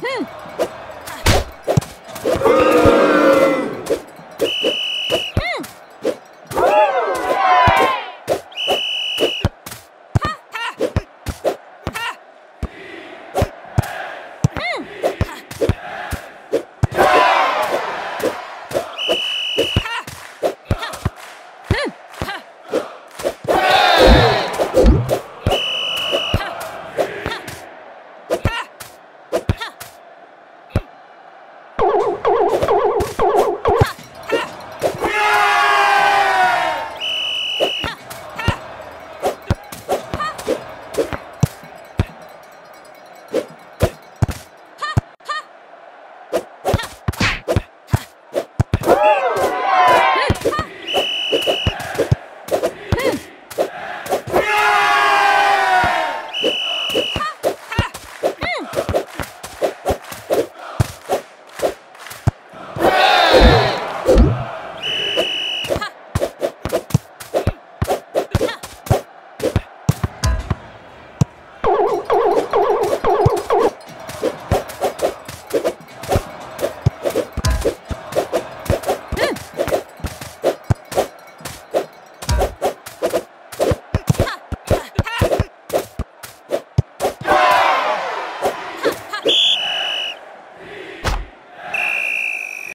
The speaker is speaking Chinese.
哼